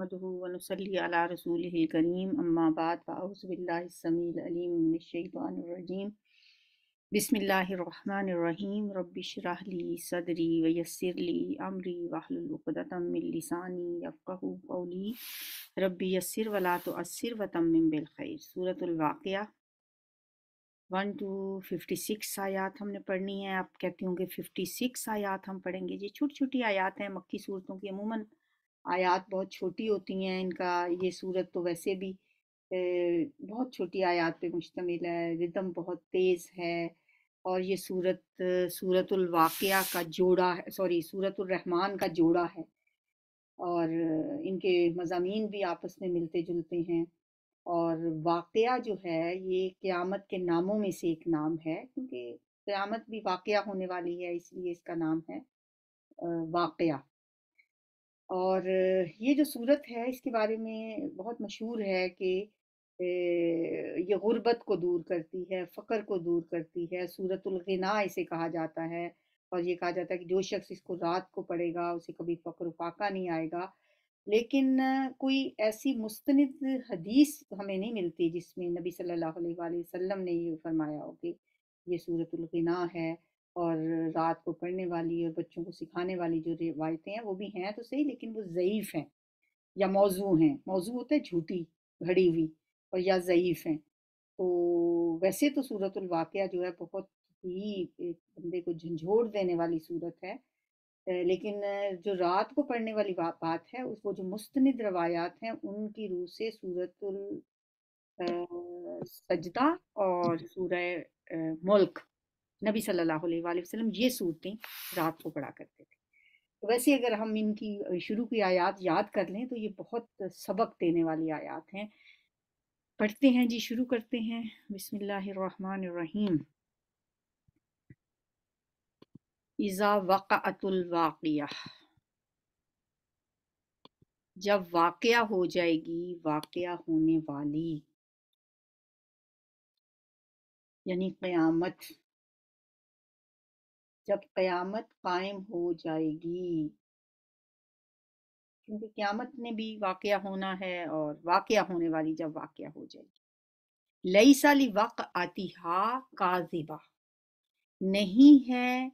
अला रसूलिहिल करीम अम्मा बाद फ़अऊज़ु बिल्लाहि समील अलीम मिनश शैतानिर रजीम बिस्मिल्लाहिर रहमानिर रहीम रब्बि सदरी व यस्सिर ली अमरी वहलुल उक़दतम मिन लिसानी यफ़क़हू क़ौली रब्बि यस्सिर व ला तुअस्सिर व तम्मिम बिल खैर सूरतुल वाक़िया वन टू फिफ्टी सिक्स आयात हमने पढ़नी है आप कहती हूँ कि फिफ्टी सिक्स आयात हम पढ़ेंगे ये छोटी छोटी आयात हैं मक्की सूरतों की अमूमन आयात बहुत छोटी होती हैं, इनका ये सूरत तो वैसे भी बहुत छोटी आयात पे मुश्तमिल है, रिदम बहुत तेज़ है और ये सूरत, सूरतुल वाक़या का जोड़ा है, सॉरी, सूरतुल रहमान का जोड़ा है और इनके मजामी भी आपस में मिलते जुलते हैं और वाक़या जो है, ये क़यामत के नामों में से एक नाम है क्योंकि क़यामत भी वाक़या होने वाली है, इसलिए इसका नाम है वाक़या। और ये जो सूरत है, इसके बारे में बहुत मशहूर है कि ये गुर्बत को दूर करती है फ़क्र को दूर करती है सूरतुलगना इसे कहा जाता है। और ये कहा जाता है कि जो शख्स इसको रात को पढ़ेगा, उसे कभी फ़क्र फाका नहीं आएगा। लेकिन कोई ऐसी मुस्तनद हदीस हमें नहीं मिलती जिसमें नबी सल्लल्लाहु अलैहि वसल्लम ने ये फरमाया हो कि ये सूरतुलगना है। और रात को पढ़ने वाली और बच्चों को सिखाने वाली जो रिवायतें हैं वो भी हैं तो सही लेकिन वो ज़यीफ़ हैं या मौजू हैं। मौजू होता है झूठी घड़ी हुई और या ज़यीफ़ हैं। तो वैसे तो सूरत वाक़या जो है बहुत ही एक बंदे को झंझोड़ देने वाली सूरत है। लेकिन जो रात को पढ़ने वाली बात है उस वो जो मुस्तनद रवायात हैं उनकी रूह से सूरत सजदा और सूरह मुल्क नबी सल्लल्लाहु अलैहि वसल्लम ये सूरतें रात को पढ़ा करते थे। तो वैसे अगर हम इनकी शुरू की आयात याद कर लें तो ये बहुत सबक देने वाली आयात हैं। पढ़ते हैं जी, शुरू करते हैं। बिस्मिल्लाहिर्रहमानिर्रहीम। इज़ा वक़अतुल वाक़िया। जब वाक़या हो जाएगी, वाक़या होने वाली। यानी क़यामत। जब क़यामत कायम हो जाएगी। क्योंकि क़यामत ने भी वाक़या होना है और वाक़या होने वाली जब वाक़या हो जाएगी। लई साली वक़ आती हा काजिबा। नहीं है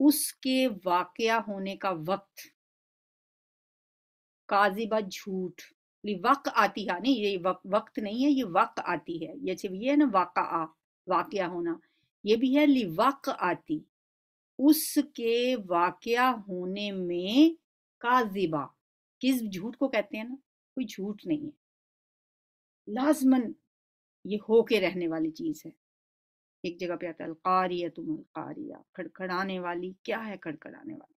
उसके वाक़या होने का वक्त। काजिबा झूठ। वक्त आती है, नहीं, ये वक्त वक्त नहीं है, ये वक्त आती है। ये ये है ना, वाक़ा वाक़या होना। ये भी है लिवाक आती। उसके वाकया होने में काजिबा, किस झूठ को कहते हैं ना? कोई झूठ नहीं है। लाजमन ये हो के रहने वाली चीज़ है। एक जगह पे आता है अलकारिया तुम अलकारिया, खड़खड़ाने वाली, क्या है खड़खड़ाने वाली?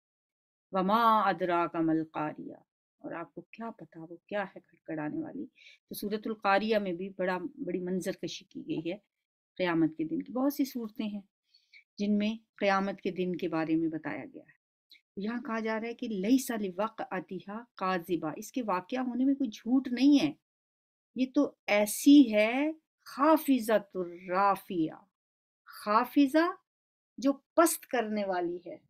वमा अदरा का मलकारिया और आपको क्या पता वो क्या है खड़खड़ाने वाली? तो सूरतुल कारिया में भी बड़ा, बड़ी मंजर कशी की गई है। क़यामत के दिन की, बहुत सी सूरतें हैं, जिनमें क़यामत के दिन के बारे में बताया गया है। यहाँ कहा जा रहा है कि लई साल वक़ अतिहा काजिबा, इसके वाक़ होने में कोई झूठ नहीं है। ये तो ऐसी है खाफिज़ाफिया खाफिज़ा जो पस्त करने वाली है,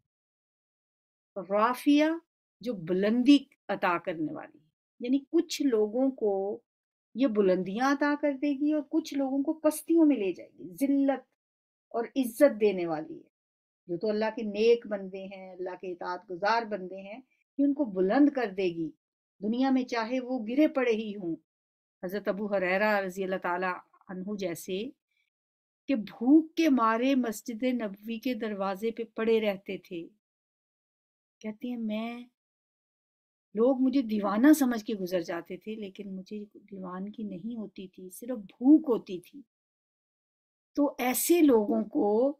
राफिया जो बुलंदी अता करने वाली है। यानी कुछ लोगों को ये बुलंदियाँ अता कर देगी और कुछ लोगों को पस्तियों में ले जाएगी, जिल्लत और इज़्ज़त देने वाली है। जो तो अल्लाह के नेक बंदे हैं, अल्लाह के इतात गुजार बंदे हैं, ये उनको बुलंद कर देगी। दुनिया में चाहे वो गिरे पड़े ही हों। हज़रत अबू हरेरा रज़ी अल्लाह अनहु जैसे कि भूख के मारे मस्जिद नबवी के दरवाजे पे पड़े रहते थे। कहती हैं, मैं लोग मुझे दीवाना समझ के गुजर जाते थे, लेकिन मुझे दीवान की नहीं होती थी, सिर्फ़ भूख होती थी। तो ऐसे लोगों को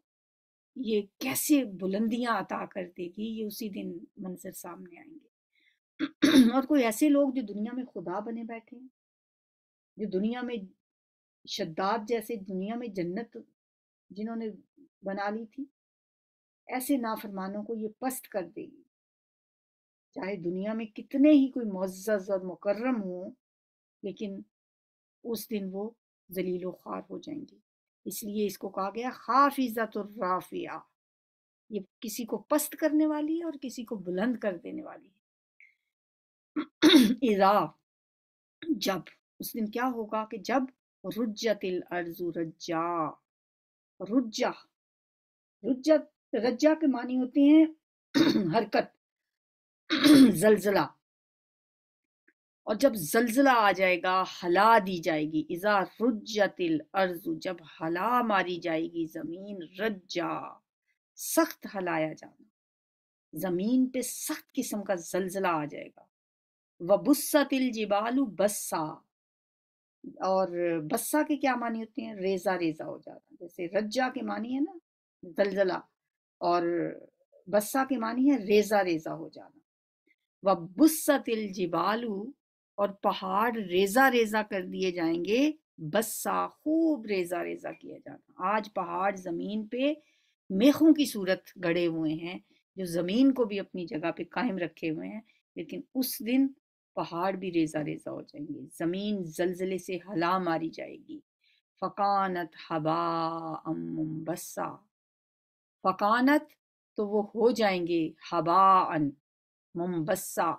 ये कैसे बुलंदियाँ अता कर देगी, ये उसी दिन मंजर सामने आएँगे। और कोई ऐसे लोग जो दुनिया में खुदा बने बैठे हैं, जो दुनिया में शद्दाद जैसे, दुनिया में जन्नत जिन्होंने बना ली थी, ऐसे नाफरमानों को ये पस्त कर देगी। चाहे दुनिया में कितने ही कोई मुज्जज और मुकर्रम हो, लेकिन उस दिन वो जलील ख्वार हो जाएँगे। इसलिए इसको कहा गया हाफिजत राफिया। ये किसी को पस्त करने वाली है और किसी को बुलंद कर देने वाली है। इरा जब, उस दिन क्या होगा कि जब रुज्जतिल अर्जु रज्जा, रुज्जा रुज्जा रज्जा के मानी होते हैं हरकत। जलजला। और जब जलजला आ जाएगा, हला दी जाएगी। इजा रुज्जतिल अर्जु, जब हला मारी जाएगी, ज़मीन रज्जा, सख्त हलाया जाना। ज़मीन पे सख्त किस्म का जलजला आ जाएगा। व बुस्सा वबुस्सतिल जिबालू बस्सा। और बस्सा के क्या मानी होते हैं? रेजा रेजा हो जाना। जैसे रज्जा के मानी है ना, जलजला। और बस्सा के मानी है, रेजा रेजा हो जाना। वबुस्सतिल जिबालू और पहाड़ रेजा रेजा कर दिए जाएँगे। बस्सा खूब रेजा रेजा किया जाना आज पहाड़ ज़मीन पे मेखों की सूरत गड़े हुए हैं, जो ज़मीन को भी अपनी जगह पे कायम रखे हुए हैं, लेकिन उस दिन पहाड़ भी रेजा रेजा हो जाएँगे। ज़मीन जलजले से हला मारी जाएगी। फकानत हबा बस्सा फकानत तो वो हो जाएँगे हबा अन मुम्बस्सा,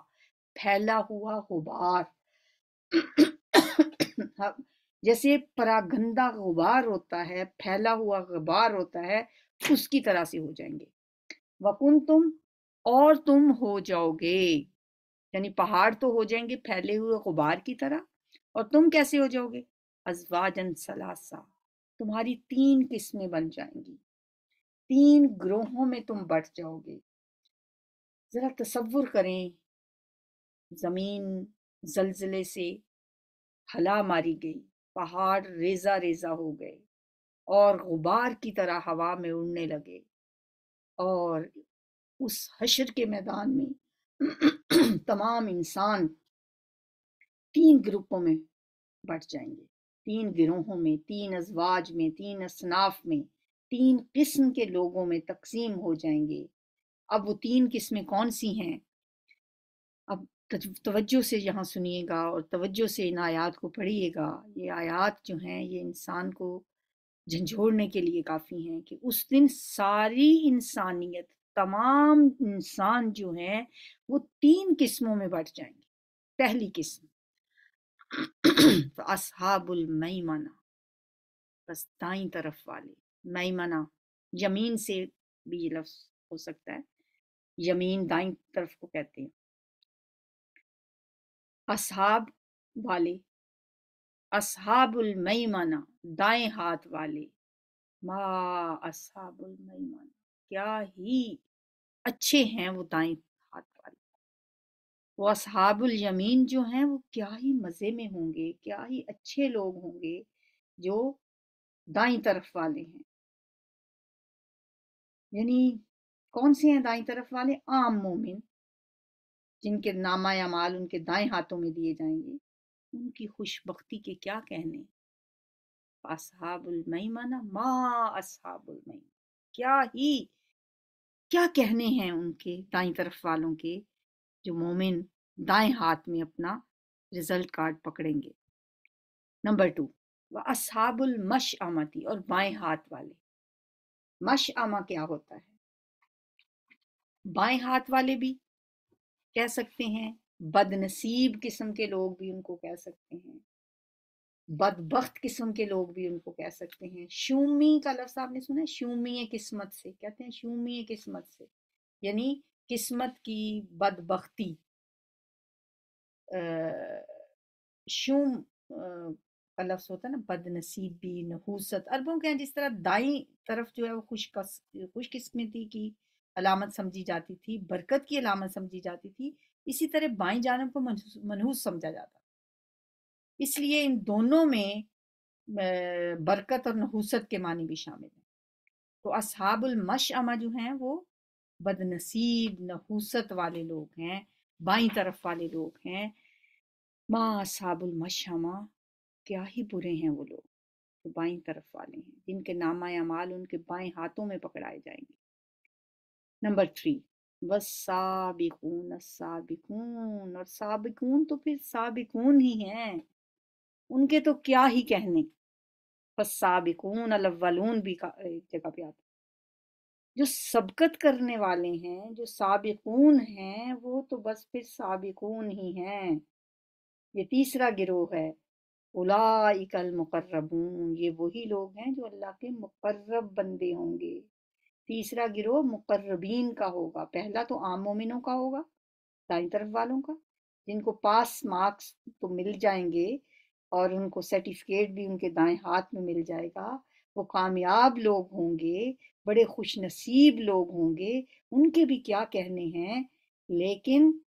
फैला हुआ गुबार। जैसे परागंदा गुबार होता है, फैला हुआ गुबार होता है, उसकी तरह से हो जाएँगे। वकुन तुम और तुम हो जाओगे। यानी पहाड़ तो हो जाएँगे फैले हुए गुबार की तरह, और तुम कैसे हो जाओगे? अजवाजन सलासा। तुम्हारी तीन किस्में बन जाएँगी। तीन ग्रोहों में तुम बढ़ जाओगे। जरा तस्वुर करें। ज़मीन जलजले से हला मारी गई, पहाड़ रेजा रेजा हो गए और गुबार की तरह हवा में उड़ने लगे और उस हशर के मैदान में तमाम इंसान तीन ग्रुपों में बट जाएँगे। तीन गिरोहों में, तीन अजवाज में, तीन असनाफ में, तीन किस्म के लोगों में तकसीम हो जाएँगे। अब वो तीन किस्में कौन सी हैं? अब तवज्जो से यहाँ सुनिएगा और तवज्जो से इन आयात को पढ़िएगा। ये आयात जो हैं, ये इंसान को झंझोड़ने के लिए काफ़ी हैं कि उस दिन सारी इंसानियत, तमाम इंसान जो हैं, वो तीन किस्मों में बढ़ जाएँगे। पहली किस्म तो असहाबुल मैमना, बस दाई तरफ़ वाले, मैमना यमीन से भी ये लफ्ज हो सकता है। यमीन दाई तरफ़ को कहते हैं। असहाब वाले असहाबुल मैमना दाएँ हाथ वाले। मा असहाबुल मैमना क्या ही अच्छे हैं वो दाएँ हाथ वाले। वो असहाबुल यमीन जो हैं, वो क्या ही मज़े में होंगे, क्या ही अच्छे लोग होंगे जो दाई तरफ़ वाले हैं। यानी कौन से हैं दाई तरफ़ वाले? आम मोमिन, जिनके नामा या माल उनके दाएँ हाथों में दिए जाएँगे। उनकी खुशबख्ती के क्या कहने? असहाबुल मैमना मा असहाबुल क्या ही, क्या कहने हैं उनके दाई तरफ़ वालों के, जो मोमिन दाएँ हाथ में अपना रिज़ल्ट कार्ड पकड़ेंगे? नंबर टू व असहाबुल मश आमती और बाएँ हाथ वाले। मश आमा क्या होता है? बाएँ हाथ वाले भी कह सकते हैं, बदनसीब किस्म के लोग भी उनको कह सकते हैं, बदबख्त किस्म के लोग भी उनको कह सकते हैं। शूमी का लफ्ज आपने सुना है? शूमी किस्मत से, कहते हैं शूमी किस्मत से, यानी किस्मत की बदबख्ती। शूम का लफ्ज होता है ना, बदनसीबी, नहूसत, अरबों के यहाँ जिस तरह दाई तरफ़ जो है वो खुश खुशकिस्मती की अलामत समझी जाती थी, बरकत की अलामत समझी जाती थी, इसी तरह बाई जानब को मनहूस समझा जाता इसलिए इन दोनों में बरकत और नहूसत के मानी भी शामिल हैं। तो असहाबुल जो हैं, वो बदनसीब, नहूसत वाले लोग हैं, बाई तरफ़ वाले लोग हैं। माँ असहाबुल क्या ही बुरे हैं वो लोग तो बाई तरफ़ वाले हैं, जिनके नामा अमाल उनके बाएँ हाथों में पकड़ाए जाएँगे। नंबर थ्री बस साबिकून। साबिकून और साबिकून तो फिर साबिकून ही हैं। उनके तो क्या ही कहने। साबिकून अलवलून भी जगह पे आता। जो सबकत करने वाले हैं, जो साबिकून हैं, वो तो बस फिर साबिकून ही हैं। ये तीसरा गिरोह है। उलाइकल मुकर्रबून। ये वही लोग हैं जो अल्लाह के मुकर्रब बंदे होंगे। तीसरा गिरोह मुकर्रबीन का होगा। पहला तो आम मोमिनों का होगा, दाई तरफ़ वालों का। जिनको पास मार्क्स तो मिल जाएँगे और उनको सर्टिफिकेट भी उनके दाएँ हाथ में मिल जाएगा, वो कामयाब लोग होंगे, बड़े खुश नसीब लोग होंगे। उनके भी क्या कहने हैं? लेकिन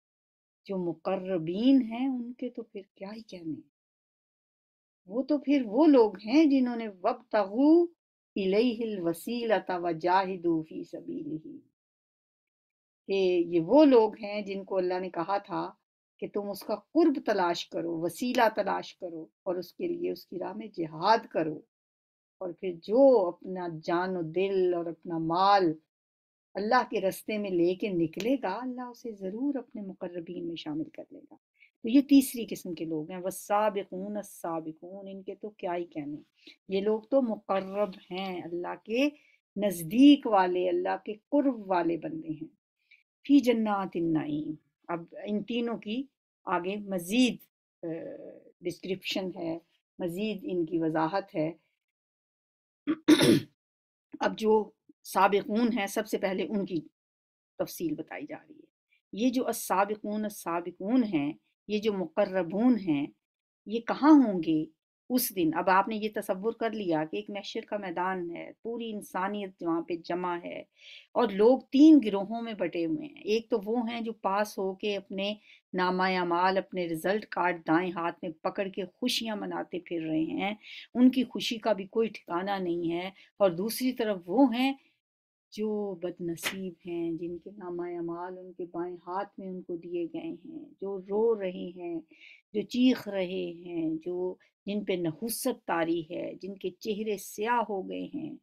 जो मुकर्रबीन हैं, उनके तो फिर क्या ही कहने वो तो फिर वो लोग हैं जिन्होंने वब तगु इलहिल वसीलता व जाहिदू फ़ी सबीलिही। कि ये वो लोग हैं जिनको अल्लाह ने कहा था कि तुम उसका कुर्ब तलाश करो, वसीला तलाश करो और उसके लिए उसकी राह में जिहाद करो और फिर जो अपना जान और दिल और अपना माल अल्लाह के रस्ते में लेके निकलेगा, अल्लाह उसे ज़रूर अपने मुकर्रबीन में शामिल कर लेगा। तो ये तीसरी किस्म के लोग हैं वसाबिकून साबिकून इनके तो क्या ही कहने। ये लोग तो मुकर्रब हैं, अल्लाह के नज़दीक वाले, अल्लाह के कुर्ब वाले बंदे हैं। फ़ी जन्नात नईम। अब इन तीनों की आगे मज़ीद डिस्क्रिप्शन है, मज़ीद इनकी वजाहत है। अब जो सबकून है, सबसे पहले उनकी तफसील बताई जा रही है। ये जो असबिकून साबिकून हैं ये जो मुकर्रबून हैं, ये कहाँ होंगे उस दिन? अब आपने ये तस्वुर कर लिया कि एक मैशर का मैदान है, पूरी इंसानियत वहाँ पे जमा है और लोग तीन गिरोहों में बटे हुए हैं। एक तो वो हैं जो पास हो के अपने नामा माल अपने रिज़ल्ट कार्ड दाएँ हाथ में पकड़ के खुशियाँ मनाते फिर रहे हैं। उनकी खुशी का भी कोई ठिकाना नहीं है और दूसरी तरफ़ वो हैं जो बदनसीब हैं, जिनके नामा अमाल उनके बाएँ हाथ में उनको दिए गए हैं, जो रो रहे हैं, जो चीख रहे हैं, जो जिन पे नहुसत तारी है, जिनके चेहरे स्याह हो गए हैं,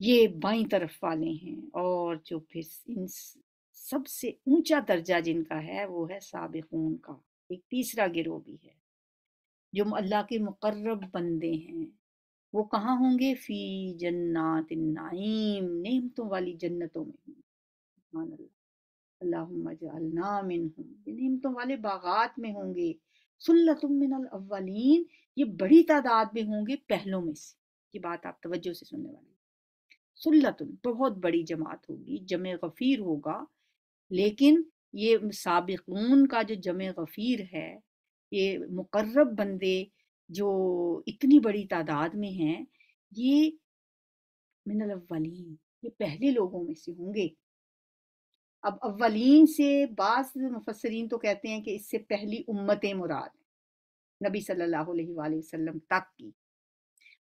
ये बाई तरफ़ वाले हैं। और जो फिर इन सबसे ऊँचा दर्जा जिनका है, वो है साबिकून का। एक तीसरा गिरोह भी है, जो अल्लाह के मुकर्रब बंदे हैं। वो कहाँ होंगे? फ़ी, जन्नात, नाइम नेमतों वाली जन्नतों में अल्लाह नेमतों वाले बागात में होंगे। सुल्लतुम अव्वलीन। ये बड़ी तादाद में होंगे पहलों में से। ये बात आप तवज्जो से सुनने वाले सुल्लतुन बहुत बड़ी जमात होगी। जमे गफीर होगा। लेकिन ये साबिकून का जो जमे गफीर है, ये मुकर्रब बंदे जो इतनी बड़ी तादाद में हैं, ये अव्वलीन ये पहले लोगों में से होंगे। अब अव्वलीन से बास मुफसरीन तो कहते हैं कि इससे पहली उम्मत मुराद नबी सल्लल्लाहु अलैहि वसल्लम तक की।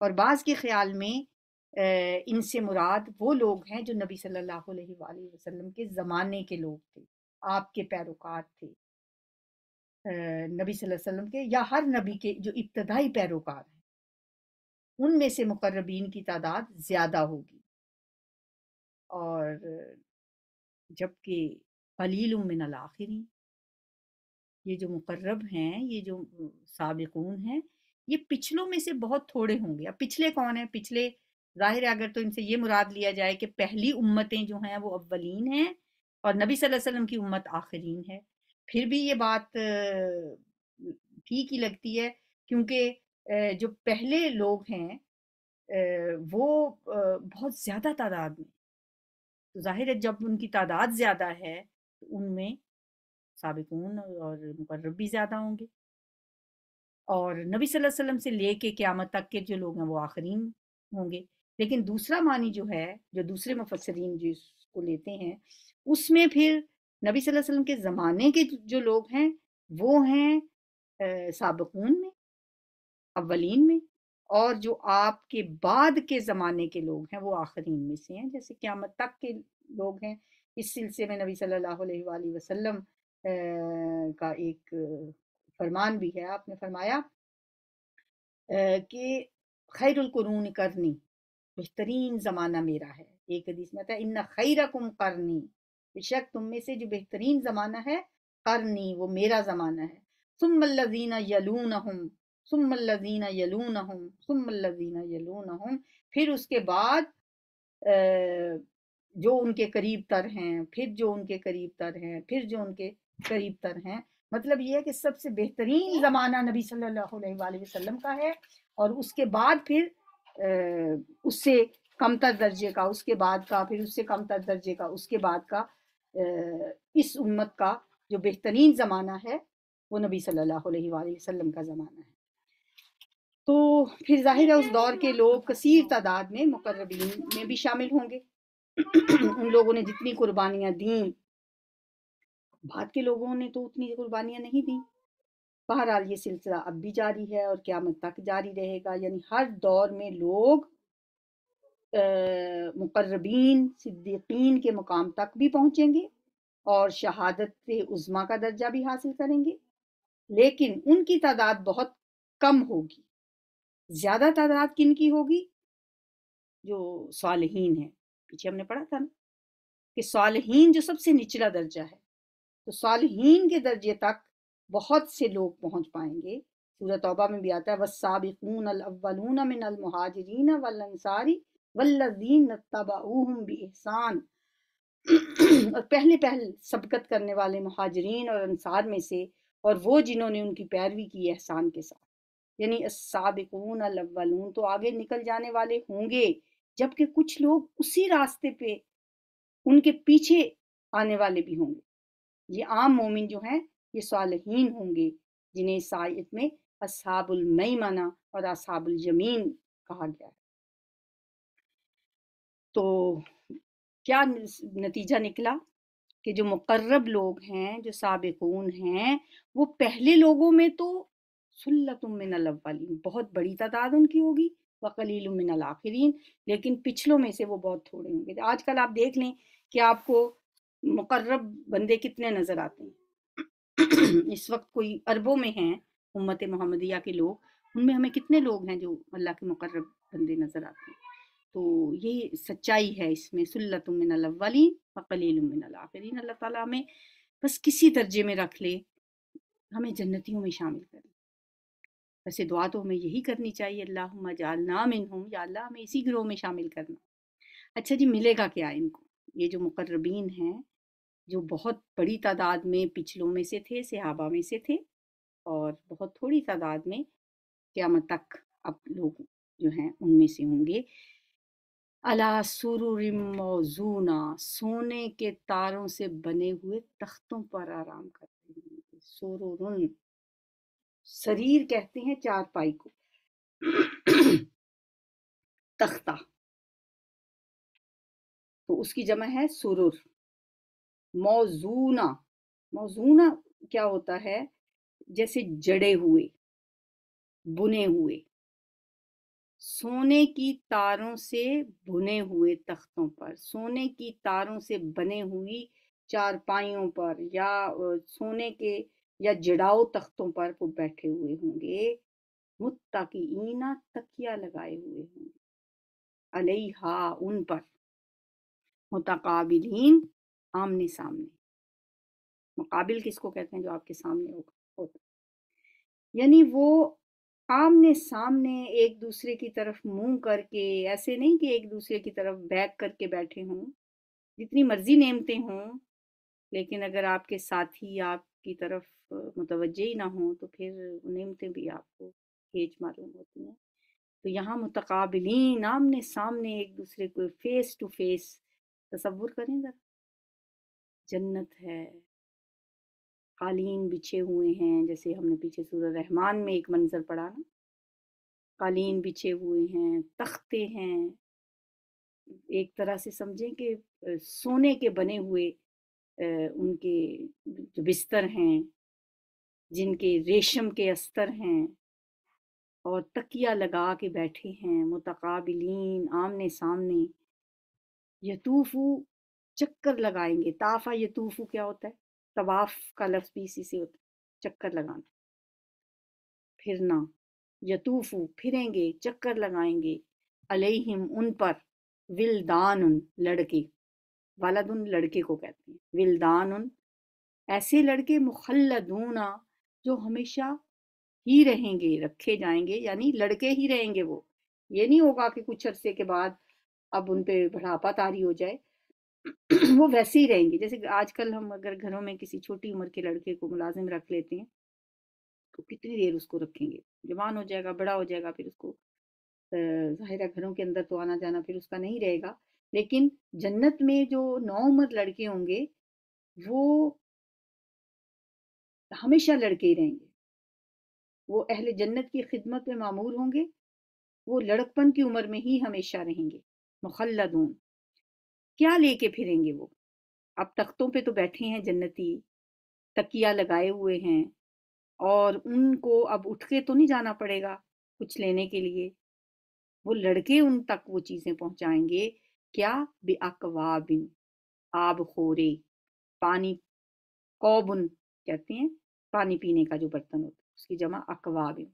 और बाज के ख्याल में इनसे मुराद वो लोग हैं जो नबी सल्लल्लाहु अलैहि वसल्लम के ज़माने के लोग थे, आपके पैरोकार थे। नबी सल्लल्लाहु अलैहि वसल्लम के या हर नबी के जो इब्तदाई पैरोकार हैं, उनमें से मुकर्रबीन की तादाद ज़्यादा होगी। और जबकि कलील मिन आखिरी ये जो मुकर्रब हैं, ये जो साबिकून हैं, ये पिछलों में से बहुत थोड़े होंगे। अब पिछले कौन है? पिछले, ज़ाहिर है अगर तो इनसे ये मुराद लिया जाए कि पहली उम्मतें जो हैं वो अव्वलीन हैं और नबी सल्लल्लाहु अलैहि वसल्लम की उम्मत आखिरीन है। फिर भी ये बात ठीक ही लगती है क्योंकि जो पहले लोग हैं वो बहुत ज़्यादा तादाद में तो ज़ाहिर है जब उनकी तादाद ज़्यादा है तो उनमें साबिकून और मुकर्रब भी ज़्यादा होंगे। और नबी सल्लल्लाहु अलैहि वसल्लम से लेके क़्यामत तक के जो लोग हैं, वो आखरीन होंगे। लेकिन दूसरा मानी जो है, जो दूसरे मुफसरीन जिसको लेते हैं, उसमें फिर नबी सल्लल्लाहु अलैहि वसल्लम के ज़माने के जो लोग हैं, वो हैं साबकून में, अव्वलीन में और जो आपके बाद के ज़माने के लोग हैं, वो आखरीन में से हैं। जैसे क़यामत तक के लोग हैं, इस सिलसिले में नबी सल्लल्लाहु अलैहि वसल्लम का एक फरमान भी है, आपने फरमाया कि खैरुल कुरून, बेहतरीन ज़माना मेरा है। एक हदीस में आता है, इन्ना खैरकुम करनी। बेशक तुम में से जो बेहतरीन ज़माना है करनी वो मेरा ज़माना है। सुम्मल्लज़ीना यलूनहुम सुम्मल्लज़ीना यलूनहुम सुम्मल्लज़ीना यलूनहुम। फिर उसके बाद जो उनके करीब तर हैं, फिर जो उनके करीब तर हैं, फिर जो उनके करीब तर हैं। मतलब ये है कि सबसे बेहतरीन ज़माना नबी सल्लल्लाहु अलैहि वसल्लम का है और उसके बाद फिर उससे कमतर दर्जे का, उसके बाद का, फिर उससे कमतर दर्जे का, उसके बाद का इस उम्मत का जो बेहतरीन ज़माना है, वो नबी सल्लल्लाहु अलैहि वसल्लम का ज़माना है। तो फिर ज़ाहिर है उस दौर के लोग कसीर तादाद में मुकर्रबीन में भी शामिल होंगे। उन लोगों ने जितनी कुर्बानियाँ दी, बाद के लोगों ने तो उतनी कुर्बानियाँ नहीं दी। बहरहाल ये सिलसिला अब भी जारी है और क्यामत तक जारी रहेगा। यानी हर दौर में लोग मुकर्रबीन, सिद्दीकीन के मुकाम तक भी पहुँचेंगे और शहादत उज़मा का दर्जा भी हासिल करेंगे। लेकिन उनकी तादाद बहुत कम होगी। ज़्यादा तादाद किन की होगी? जो सालहीन है। पीछे हमने पढ़ा था ना कि सालहीन जो सबसे निचला दर्जा है तो सालहीन के दर्जे तक बहुत से लोग पहुँच पाएँगे। सूरत तौबा में भी आता है वसाबिकून अव्वलून मिन अल मुहाजिरीन वल अंसारी वल्लजीन तबाऊहुम बिihसान और पहले पहल सबकत करने वाले महाजरीन और अंसार में से, और वो जिन्होंने उनकी पैरवी की एहसान के साथ। यानी साबिकून अव्वलून तो आगे निकल जाने वाले होंगे, जबकि कुछ लोग उसी रास्ते पे उनके पीछे आने वाले भी होंगे। ये आम मोमिन जो हैं, ये सालहीन होंगे, जिन्हें साइत में असहाबुल मईमाना और असहाबुल ज़मीन कहा गया है। तो क्या नतीजा निकला? कि जो मुकर्रब लोग हैं, जो सबकून हैं, वो पहले लोगों में तो सुल्लतुमिन अव्वलीन बहुत बड़ी तादाद उनकी होगी वकलील मिन आखिरीन लेकिन पिछलों में से वो बहुत थोड़े होंगे। आजकल आप देख लें कि आपको मुकर्रब बंदे कितने नज़र आते हैं। इस वक्त कोई अरबों में हैं उम्मत मोहम्मदिया के लोग, उनमें हमें कितने लोग हैं जो अल्लाह के मुकर्रब बंदे नज़र आते हैं? तो ये सच्चाई है इसमें सुल्लतुमिन अव्वलीन वकलील मिन आखिरीन। अल्लाह ताला हमें बस किसी दर्जे में रख ले, हमें जन्नतियों में शामिल करें। वैसे दुआ तो हमें यही करनी चाहिए अल्लाह जालना मिन या अल्लाह हमें इसी ग्रोह में शामिल करना। अच्छा जी, मिलेगा क्या इनको? ये जो मुकर्रबीन हैं, जो बहुत बड़ी तादाद में पिछलों में से थे, सहाबा में से थे, और बहुत थोड़ी तादाद में क़्यामत तक अब लोग जो हैं, उनमें से होंगे। अला मौजूना, सोने के तारों से बने हुए तख्तों पर आराम करते हैं। सुरुन शरीर कहते हैं चार पाई को। तख्ता तो उसकी जमा है सुरुर। मौजूना मौजूना क्या होता है? जैसे जड़े हुए, बुने हुए। सोने की तारों से बुने हुए तख्तों पर, सोने की तारों से बने हुई चारपाइयों पर या सोने के या जड़ाओ तख्तों पर वो बैठे हुए होंगे। मुत्ताकीना तकिया लगाए हुए होंगे। अलैहा, उन पर। मुतकाबिलीन आमने सामने मुकाबिल किसको कहते हैं जो आपके सामने होगा होता यानी वो आमने सामने एक दूसरे की तरफ़ मुँह करके, ऐसे नहीं कि एक दूसरे की तरफ़ बैक करके बैठे हों। जितनी मर्ज़ी नेमते हों, लेकिन अगर आपके साथी आपकी तरफ़ मुतवजह ही ना हो तो फिर नेमतें भी आपको हेज मालूम होती हैं। तो यहाँ मुतकाबिलीन आमने सामने एक दूसरे को फेस टू फेस तस्वुर करें जरा। जन्नत है। कालीन बिछे हुए हैं, जैसे हमने पीछे सूरह रहमान में एक मंजर पढ़ा ना। कालीन बिछे हुए हैं, तख्ते हैं। एक तरह से समझें कि सोने के बने हुए उनके जो बिस्तर हैं, जिनके रेशम के अस्तर हैं और तकिया लगा के बैठे हैं, मुतकाबिलीन आमने सामने यतूफ़ू चक्कर लगाएँगे। ताफ़ा यतूफ़ू क्या होता है? तवाफ का लफ्ज़ भी इसी से चक्कर लगाना। फिरना यतूफ़ू फिरेंगे, चक्कर लगाएँगे, अलहिम उन पर, विलदान उन लड़के, वालदुन लड़के को कहते हैं, विलदान उन, ऐसे लड़के मुखल्लदूना जो हमेशा ही रहेंगे, रखे जाएँगे, यानी लड़के ही रहेंगे वो। ये नहीं होगा कि कुछ अरसे के बाद अब उन पर बढ़ापा तारी हो जाए वो वैसे ही रहेंगे। जैसे आजकल हम अगर घरों में किसी छोटी उम्र के लड़के को मुलाजिम रख लेते हैं तो कितनी देर उसको रखेंगे? जवान हो जाएगा, बड़ा हो जाएगा, फिर उसको ज़ाहिर घरों के अंदर तो आना जाना फिर उसका नहीं रहेगा। लेकिन जन्नत में जो नौ उम्र लड़के होंगे, वो हमेशा लड़के ही रहेंगे। वो अहले जन्नत की खिदमत में मामूर होंगे, वो लड़कपन की उम्र में ही हमेशा रहेंगे। मुखल्लदून। क्या लेके फिरेंगे वो? अब तख्तों पे तो बैठे हैं जन्नती, तकिया लगाए हुए हैं और उनको अब उठ के तो नहीं जाना पड़ेगा कुछ लेने के लिए। वो लड़के उन तक वो चीज़ें पहुंचाएँगे, क्या बे अकवाबिन आब खोरे पानी कौबुन कहते हैं, पानी पीने का जो बर्तन होता है, उसकी जमा अकवाबिन।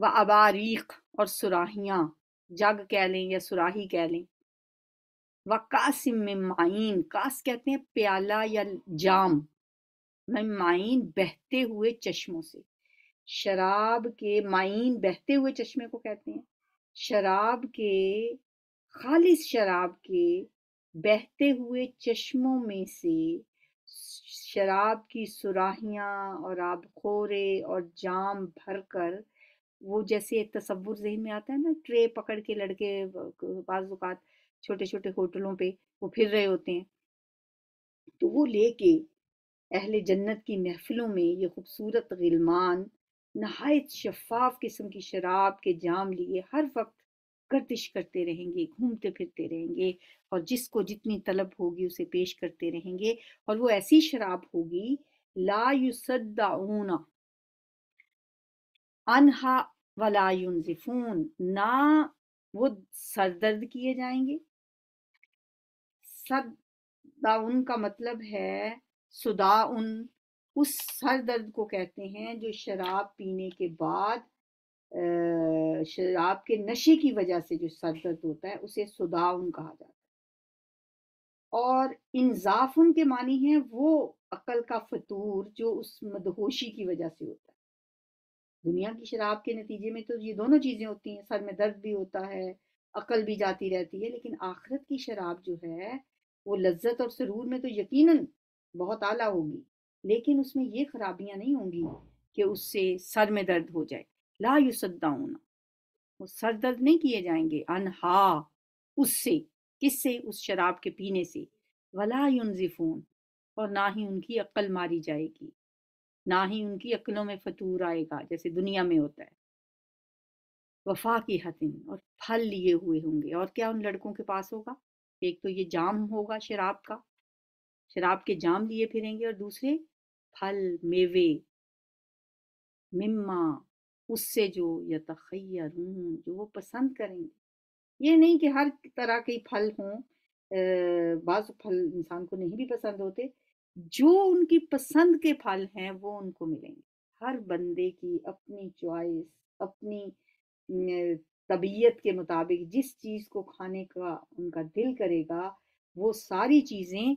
व अबारीख और सुराहियाँ, जग कह लें या सुराही कह लें। व कासिम में माइन कास कहते हैं प्याला या जाम। माइन बहते हुए चश्मों से। शराब के माइन बहते हुए चश्मे को कहते हैं। शराब के, खालिश शराब के बहते हुए चश्मों में से शराब की सुराहियाँ और आबखोरे और जाम भर कर वो जैसे एक तस्वुर जहन में आता है ना, ट्रे पकड़ के लड़के बाजुकात छोटे छोटे होटलों पे वो फिर रहे होते हैं। तो वो लेके अहले जन्नत की महफिलों में ये खूबसूरत गिलमान, नहायत शफाफ किस्म की शराब के जाम लिए हर वक्त गर्दिश करते रहेंगे, घूमते फिरते रहेंगे और जिसको जितनी तलब होगी उसे पेश करते रहेंगे और वो ऐसी शराब होगी, ला युसद्दाऊना, अनहा वला युनजिफून, ना वो सरदर्द किए जाएँगे। सदाउन का मतलब है सुदाउन उस सर दर्द को कहते हैं जो शराब पीने के बाद शराब के नशे की वजह से जो सर दर्द होता है, उसे सुदाउन कहा जाता है। और इंजाफुन के मानी है, वो अकल का फतूर जो उस मदहोशी की वजह से होता है। दुनिया की शराब के नतीजे में तो ये दोनों चीज़ें होती हैं, सर में दर्द भी होता है, अकल भी जाती रहती है, लेकिन आखिरत की शराब जो है वो लज्जत और सरूर में तो यकीनन बहुत आला होगी, लेकिन उसमें ये खराबियाँ नहीं होंगी कि उससे सर में दर्द हो जाए। ला युसद्दाउना, वो सर दर्द नहीं किए जाएँगे, अनहा, उससे, किससे? उस शराब के पीने से। वला युनजिफून, और ना ही उनकी अक्ल मारी जाएगी, ना ही उनकी अक्लों में फतूर आएगा, जैसे दुनिया में होता है। वफा की हतिन और फल लिए हुए होंगे, और क्या उन लड़कों के पास होगा? एक तो ये जाम होगा शराब का। शराब के जाम लिए फिरेंगे और दूसरे, फल, मेवे, मिम्मा, उससे जो यतखैरून जो वो पसंद करेंगे। ये नहीं कि हर तरह के फल हों बाज़ फल इंसान को नहीं भी पसंद होते। जो उनकी पसंद के फल हैं, वो उनको मिलेंगे। हर बंदे की अपनी चॉइस, अपनी तबीयत के मुताबिक जिस चीज़ को खाने का उनका दिल करेगा, वो सारी चीज़ें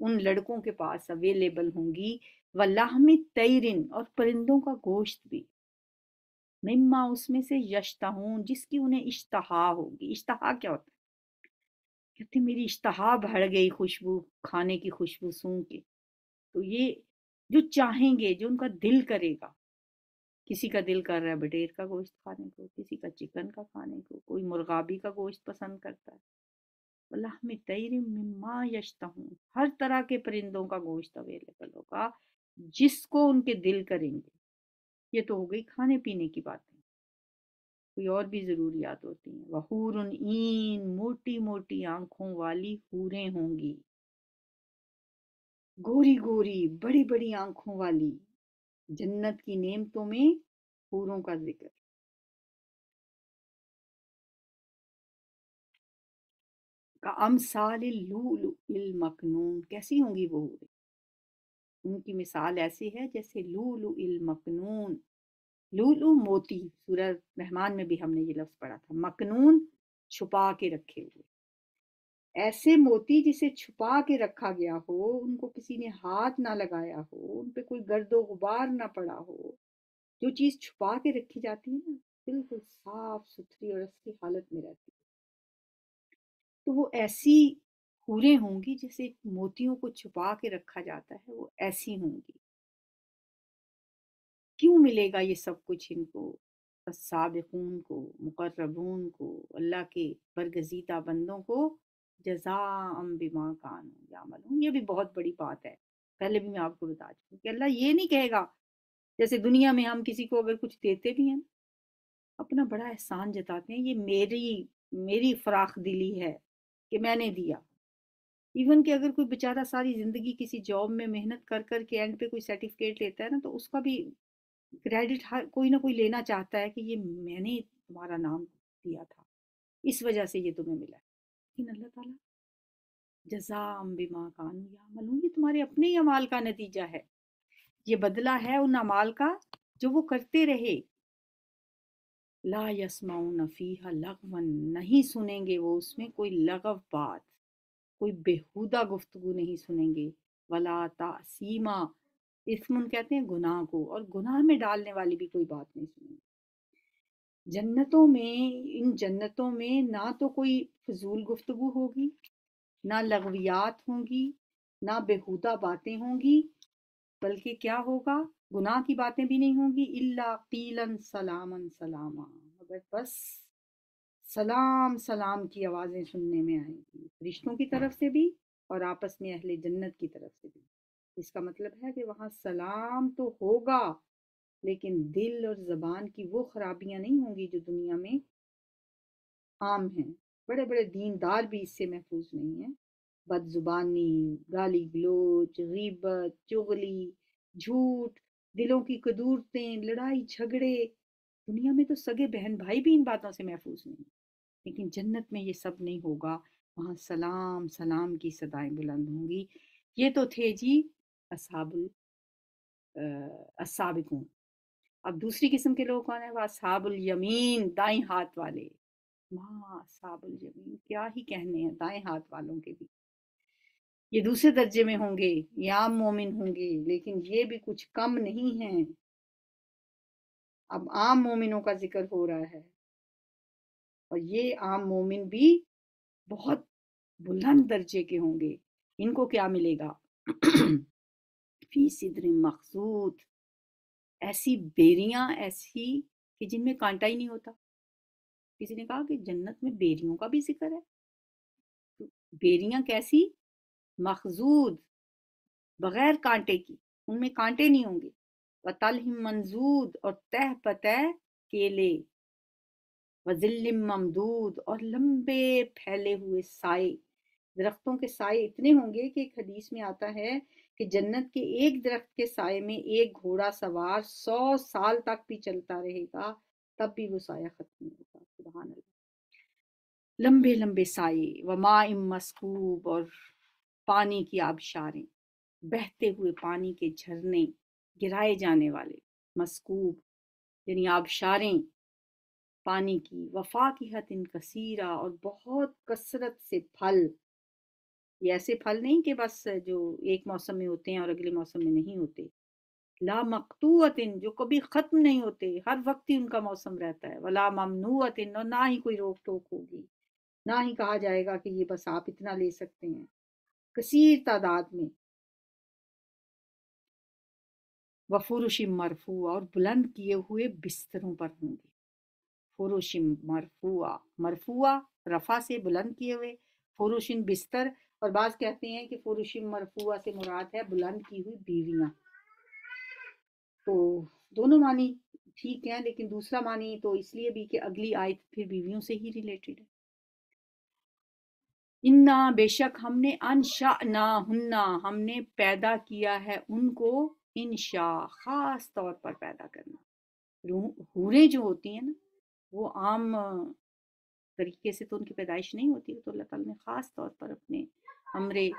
उन लड़कों के पास अवेलेबल होंगी। वल्लाहमी तैरिन और परिंदों का गोश्त भी। मिम्मा उसमें से यश्ताहून, जिसकी उन्हें इश्तहा होगी। इश्तहा क्या होता कहते मेरी इश्तहा बढ़ गई खुशबू, खाने की खुशबू सूं के। तो ये जो चाहेंगे, जो उनका दिल करेगा किसी का दिल कर रहा है बटेर का गोश्त खाने को, किसी का चिकन का खाने को, कोई मुर्गाबी का गोश्त पसंद करता है। मिम्मा हूँ। हर तरह के परिंदों का गोश्त अवेलेबल होगा, जिसको उनके दिल करेंगे। ये तो हो गई खाने पीने की बातें। कोई और भी ज़रूरियात होती हैं। वहूर ईन, मोटी मोटी आँखों वाली हूरें होंगी। गोरी गोरी, बड़ी बड़ी आँखों वाली। जन्नत की नेमतों में हूरों का ज़िक्र। मकनून, कैसी होंगी वो उनकी मिसाल ऐसी है जैसे लूलू इल मकनून। लूलू मोती, सूरज रहमान में भी हमने ये लफ्ज़ पढ़ा था। मकनून छुपा के रखे हुए। ऐसे मोती जिसे छुपा के रखा गया हो, उनको किसी ने हाथ ना लगाया हो, उन पर कोई गर्दो गुबार ना पड़ा हो, जो चीज़ छुपा के रखी जाती है ना, बिल्कुल साफ़ सुथरी और असली हालत में रहती है। तो वो ऐसी हूरें होंगी जैसे मोतियों को छुपा के रखा जाता है, वो ऐसी होंगी। क्यों मिलेगा ये सब कुछ इनको? साबिकून को, मुकर्रबून को, अल्लाह के बरगजीता बंदों को जजा बिमा कान या मालूम? ये भी बहुत बड़ी बात है। पहले भी मैं आपको बता चुकी कि अल्लाह ये नहीं कहेगा, जैसे दुनिया में हम किसी को अगर कुछ देते भी हैं, अपना बड़ा एहसान जताते हैं, ये मेरी मेरी फराख दिली है कि मैंने दिया। इवन कि अगर कोई बेचारा सारी ज़िंदगी किसी जॉब में मेहनत कर कर के एंड पे कोई सर्टिफिकेट लेता है ना तो उसका भी क्रेडिट हर, कोई ना कोई लेना चाहता है कि ये मैंने तुम्हारा नाम दिया था, इस वजह से ये तुम्हें मिला लेकिन अल्लाह ताला। जजा बिमा कानू या मलूम ये तुम्हारे अपने ही अमाल का नतीजा है। ये बदला है उन अमाल का जो वो करते रहे। ला यसमाऊ नफीहा लगवन, नहीं सुनेंगे वो उसमें कोई लगव बात, कोई बेहुदा गुफ्तगु नहीं सुनेंगे। वला तासीमा इसमुन कहते हैं गुनाह को, और गुनाह में डालने वाली भी कोई बात नहीं सुनेंगे। जन्नतों में, इन जन्नतों में ना तो कोई फजूल गुफ्तगु होगी, ना लगवियात होंगी, ना बेहुदा बातें होंगी, बल्कि क्या होगा? गुनाह की बातें भी नहीं होंगी। इल्ला कीलन सलामन सलामा। मगर बस सलाम सलाम की आवाज़ें सुनने में आएँगी। रिश्तों की तरफ़ से भी और आपस में अहले जन्नत की तरफ़ से भी। इसका मतलब है कि वहाँ सलाम तो होगा। लेकिन दिल और ज़बान की वो खराबियाँ नहीं होंगी जो दुनिया में आम हैं। बड़े बड़े दीनदार भी इससे महफूज नहीं हैं। बदजुबानी गाली गलोच गीबत, चुगली, झूठ, दिलों की कदूरतें, लड़ाई, झगड़े। दुनिया में तो सगे बहन भाई भी इन बातों से महफूज नहीं लेकिन जन्नत में ये सब नहीं होगा। वहाँ सलाम सलाम की सदाएँ बुलंद होंगी। ये तो थे जी असाबुल असाबिकून अब दूसरी किस्म के लोग कौन है? वह साबुल यमीन दाई हाथ वाले। वहाँ! साबुल यमीन, क्या ही कहने हैं दाएँ हाथ वालों के भी। ये दूसरे दर्जे में होंगे, ये मोमिन होंगे, लेकिन ये भी कुछ कम नहीं है। अब आम मोमिनों का ज़िक्र हो रहा है। और ये आम मोमिन भी बहुत बुलंद दर्जे के होंगे। इनको क्या मिलेगा? फ़ी सिद्र मखसूद ऐसी बेरियाँ, ऐसी कि जिनमें कांटा ही नहीं होता। किसी ने कहा कि जन्नत में बेरियों का भी ज़िक्र है? तो बेरियाँ कैसी? मखजूद, बगैर कांटे की, उनमें कांटे नहीं होंगे। व वतल मंजूद, और तह पतह केले। वजिल्लिम ममदूद, और लंबे फैले हुए साए। दरख्तों के साए इतने होंगे कि एक हदीस में आता है कि जन्नत के एक दरख्त के साए में एक घोड़ा सवार सौ साल तक भी चलता रहेगा, तब भी वो साया खत्म होगा। सुबह लंबे लंबे साए वमा मस्कूब और पानी की आबशारें, बहते हुए पानी के झरने, गिराए जाने वाले मस्कूब, यानी आबशारें, पानी की वफा की हत इन कसीरा और बहुत कसरत से फल ये ऐसे फल नहीं कि बस जो एक मौसम में होते हैं और अगले मौसम में नहीं होते। ला मकतूअतिन जो कभी ख़त्म नहीं होते, हर वक्त ही उनका मौसम रहता है। वला ममनूअतिन, और ना ही कोई रोक टोक होगी, ना ही कहा जाएगा कि ये बस आप इतना ले सकते हैं। कसीर तादाद में। वफुरुशिम मरफू और बुलंद किए हुए बिस्तरों पर होंगे। फुरुशिम मरफुआ मरफुआ रफा से बुलंद किए हुए, फुरुशिन बिस्तर और बाज कहते हैं कि फुरुशिम मरफुआ से मुराद है बुलंद की हुई बीवियाँ। तो दोनों मानी ठीक है, लेकिन दूसरा मानी तो इसलिए भी कि अगली आयत फिर बीवियों से ही रिलेटेड है। इन्ना बेशक हमने अनशा ना हुन्ना हमने पैदा किया है उनको इनशा, खास तौर पर पैदा करना। हूरें जो होती हैं ना, वो आम तरीके से तो उनकी पैदाइश नहीं होती तो अल्लाह ताला ने ख़ास तौर पर अपने अमरे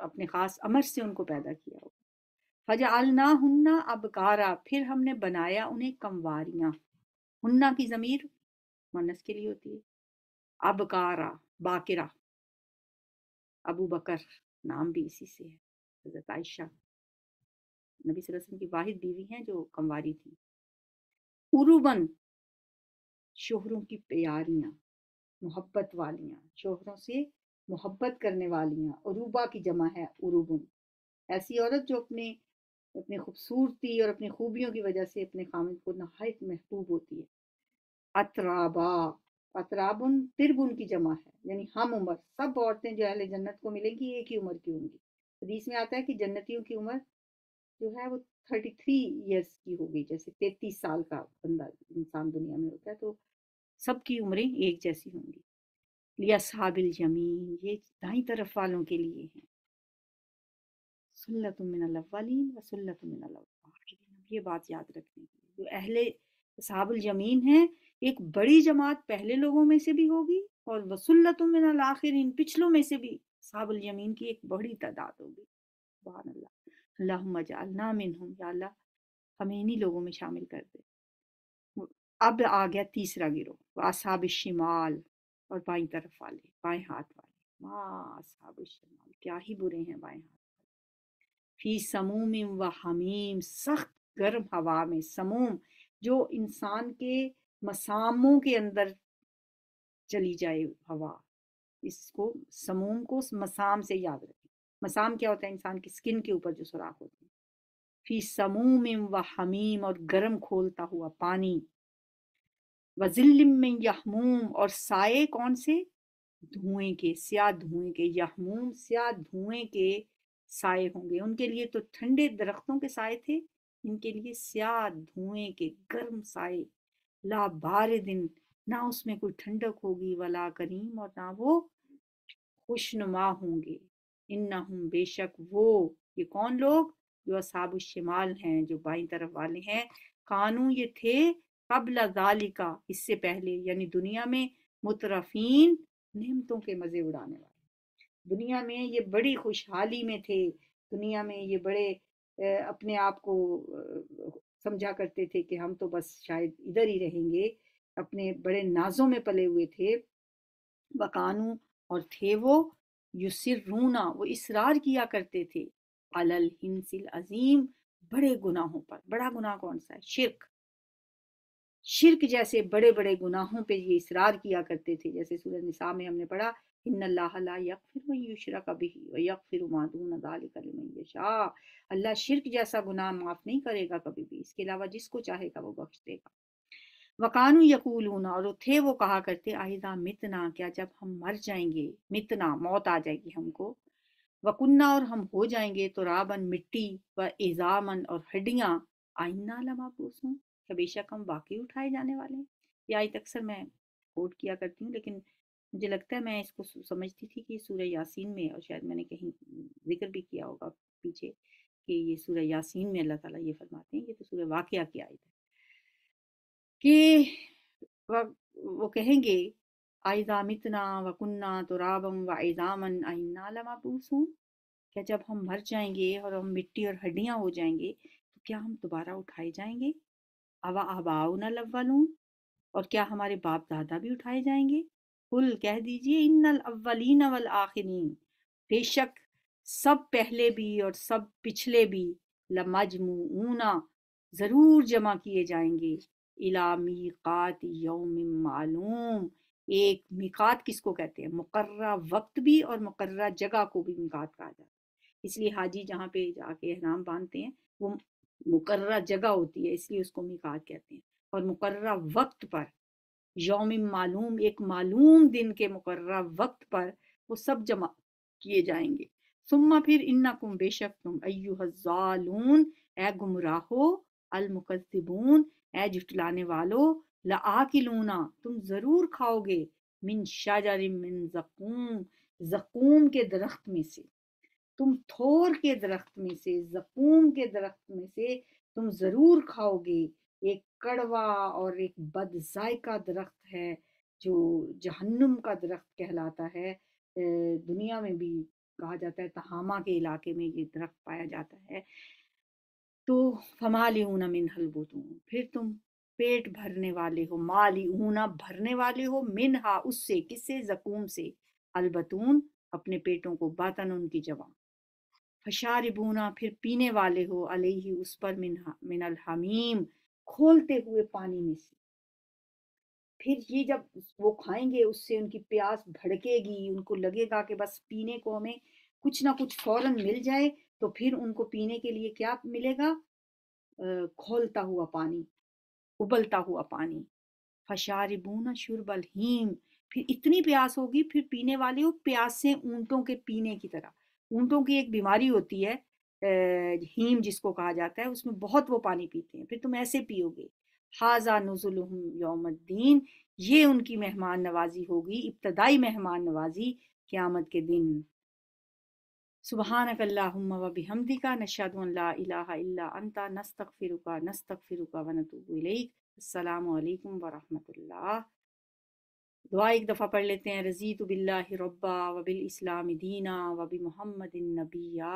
अपने ख़ास अमर से उनको पैदा किया होगा फजालना हन्ना अबकारा, फिर हमने बनाया उन्हें कमवारियाँ हन्ना की ज़मीर मनस के लिए होती है। अबकारा, बाकिरा। अबू बकर नाम भी इसी से है, हज़रत आयशा। नबी वसल्लम की वाहिद बीवी हैं जो कमवारी थी। उरुबन शोहरों की प्यारियाँ, मोहब्बत वालियाँ, शोहरों से मोहब्बत करने वालियाँ उरूबा की जमा है उरूबुन ऐसी औरत जो अपने, अपनी खूबसूरती और अपनी खूबियों की वजह से अपने खामिद को नहायत महबूब होती है। अतराबा, अतराबुन तिरबुन की जमा है, यानी हम उम्र। सब औरतें जो अहले जन्नत को मिलेंगी, एक ही उम्र की होंगी। हदीस में आता है कि जन्नतियों की उम्र जो है वो थर्टी थ्री ईयर्स की होगी जैसे तैतीस साल का बंदा इंसान दुनिया में होता है तो सबकी उम्रें एक जैसी होंगी। लिया साबिल ज़मीन, ये दाई तरफ़ वालों के लिए है। सुल्लतमिन व सुल्लतमिन ये बात याद रखने की जो अहले साबुल ज़मीन है, एक बड़ी जमात पहले लोगों में से भी होगी और वसुल्लतमिन आखिर इन पिछलों में से भी साबुल ज़मीन की एक बड़ी तादाद होगी। अल्लाह अल्लाह मिन या अल्लाह, हमें इन्हीं लोगों में शामिल कर दे। अब आ गया तीसरा गिरोह वासाब शिमाल। और बाई तरफ़ वाले, बाएँ हाथ वाले। माँ क्या ही बुरे हैं बाएँ हाथ फ़ी समूम व हमीम, सख्त गर्म हवा में समूम जो इंसान के मसामों के अंदर चली जाए हवा। इसको समूम को मसाम से याद रखें। मसाम क्या होता है इंसान की? स्किन के ऊपर जो सुराख होते हैं। फ़ी समूम व हमीम और गर्म खोलता हुआ पानी। वजिल्लिम यहमूम और साए कौन से धुएँ के स्या धुएँ के यहमूम स्या धुएँ के साए होंगे। उनके लिए तो ठंडे दरख्तों के साए थे, इनके लिए स्या धुएँ के गर्म साए ला बार दिन, ना उसमें कोई ठंडक होगी, वला करीम, और ना वो खुशनुमा होंगे। इन हम बेशक वो, ये कौन लोग? जो असाब शिमाल हैं, जो बाई तरफ़ वाले हैं। कानू ये थे कबल जालिका, इससे पहले, यानी दुनिया में मुतरफीन नियमतों के मज़े उड़ाने वाले। दुनिया में ये बड़ी खुशहाली में थे, दुनिया में ये बड़े अपने आप को समझा करते थे कि हम तो बस शायद इधर ही रहेंगे, अपने बड़े नाजों में पले हुए थे। बकानू और थे वो युसिर रूना वो इसरार किया करते थे। अलल हिंसिल अजीम, बड़े गुनाहों पर, बड़ा गुनाह कौन सा है? शिरक। शिरक जैसे बड़े बड़े गुनाहों पे ये इसरार किया करते थे। जैसे सूरज निसा में हमने पढ़ा अल्लाह शिरक जैसा गुनाह माफ़ नहीं करेगा कभी भी। इसके अलावा जिसको चाहेगा वो बख्श देगा। वकानु यकूलूना, और थे वो कहा करते, आहिदा मितना, क्या जब हम मर जाएँगे, मितना, मौत आ जाएगी हमको। वकुन्ना, और हम हो जाएँगे तो राबन मिट्टी व एजामन और हड्डियाँ। आइना लमा पूछूँ क्या बेशक हम वाकई उठाए जाने वाले हैं। या आयत अक्सर मैं कोट किया करती हूँ, लेकिन मुझे लगता है मैं इसको समझती थी कि सूर्य यासीन में और शायद मैंने कहीं ज़िक्र भी किया होगा पीछे कि ये सूर्य यासीन में अल्लाह ताला ये फरमाते हैं, ये तो सूर्य वाक़ की आयत है। कि वो कहेंगे आयदा मितना व वकुन्ना तो राबम व ऐजामन आइना लमा क्या जब हम मर जाएँगे और हम मिट्टी और हड्डियाँ हो जाएँगे तो क्या हम दोबारा उठाए जाएँगे? अवा आबाउन अव्वलून और क्या हमारे बाप दादा भी उठाए जाएँगे? कुल कह दीजिए, इन्नल अव्वलीन अवल आखिरीन। बेशक सब पहले भी और सब पिछले भी लमजमुना ज़रूर जमा किए जाएँगे। इला मीकात यौम मालूम। एक मिकात किसको कहते हैं? मुकर्रा वक्त भी और मुकर्रा जगह को भी मिकात कहा जाता है। इसलिए हाजी जहाँ पे जाके एहराम बांधते हैं, वो मुकर्रा जगह होती है, इसलिए उसको मिकात कहते हैं। और मुकर्रा वक्त पर योम मालूम, एक मालूम दिन के मुकर्रा वक्त पर वो सब जमा किए जाएँगे। सुम्मा फिर इन्ना कुम बेशक तुम अयुहजालून ए गुमराहो अलमुकद्दिबून ए जुटलाने वालो, लआकिलूना, तुम ज़रूर खाओगे, मिन शाजरिम मिन जकूम जकूम के दरख्त में से। तुम थोर के दरख्त में से जकूम के दरख्त में से तुम ज़रूर खाओगे। एक कड़वा और एक बदजायका दरख्त है, जो जहन्नुम का दरख्त कहलाता है। दुनिया में भी कहा जाता है, तहामा के इलाके में ये दरख्त पाया जाता है। तो फमाली ऊना मिन हलबुतून, फिर तुम पेट भरने वाले हो, माली ऊना भरने वाले हो, मिनहा, उससे किससे जकूम से? अलबतून, अपने पेटों को बातन उनकी जवान। फशारिबूना फिर पीने वाले हो, अलही उस पर मिन मिनल हमीम, खोलते हुए पानी में से। फिर ये जब वो खाएँगे, उससे उनकी प्यास भड़केगी, उनको लगेगा कि बस पीने को हमें कुछ ना कुछ फ़ौरन मिल जाए तो फिर उनको पीने के लिए क्या मिलेगा? खोलता हुआ पानी, उबलता हुआ पानी। फशारिबून शुरबल हीम, फिर इतनी प्यास होगी, फिर पीने वाले हो प्यास से ऊंटों के पीने की तरह। ऊंटों की एक बीमारी होती है हीम जिसको कहा जाता है, उसमें बहुत वो पानी पीते हैं, फिर तुम ऐसे पियोगे, हाजा नजुल यौमुद्दीन ये उनकी मेहमान नवाजी होगी, इब्तदाई मेहमान नवाजी क़्यामत के दिन। सुबहानक अल्लाहुम्मा व बिहम्दिका, नशहदु अन ला इलाहा इल्ला अंता, नस्तगफिरुका नस्तगफिरुका दुआ एक दफ़ा पढ़ लेते हैं, रजीत बिल्ला रब्बा वबिल इस्लाम दीना वबी मोहम्मद नबिया।